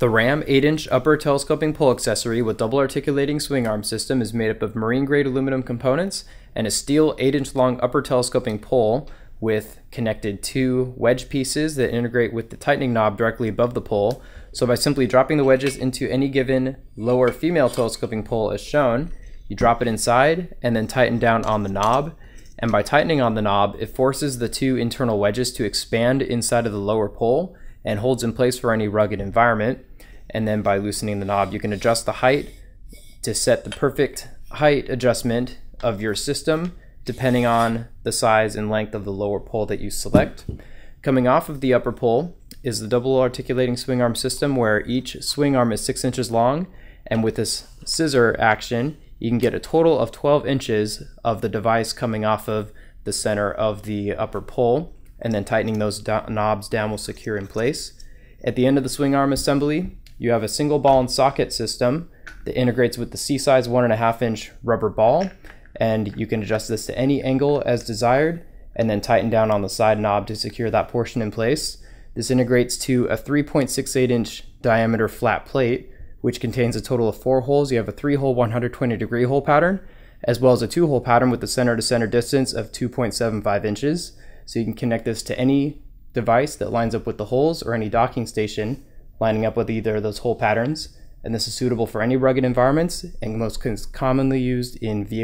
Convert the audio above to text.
The RAM 8-inch upper telescoping pole accessory with double articulating swing arm system is made up of marine grade aluminum components and a steel 8-inch long upper telescoping pole with connected two wedge pieces that integrate with the tightening knob directly above the pole. So by simply dropping the wedges into any given lower female telescoping pole as shown, you drop it inside and then tighten down on the knob. And by tightening on the knob, it forces the two internal wedges to expand inside of the lower pole and holds in place for any rugged environment. And then by loosening the knob, you can adjust the height to set the perfect height adjustment of your system depending on the size and length of the lower pole that you select. Coming off of the upper pole is the double articulating swing arm system where each swing arm is 6 inches long and with this scissor action you can get a total of 12 inches of the device coming off of the center of the upper pole and then tightening those do knobs down will secure in place. At the end of the swing arm assembly, you have a single ball and socket system that integrates with the C-size one and a half inch rubber ball, and you can adjust this to any angle as desired, and then tighten down on the side knob to secure that portion in place. This integrates to a 3.68 inch diameter flat plate, which contains a total of four holes. You have a three hole 120 degree hole pattern, as well as a two hole pattern with the center to center distance of 2.75 inches. So you can connect this to any device that lines up with the holes or any docking station lining up with either of those hole patterns. And this is suitable for any rugged environments and most commonly used in vehicles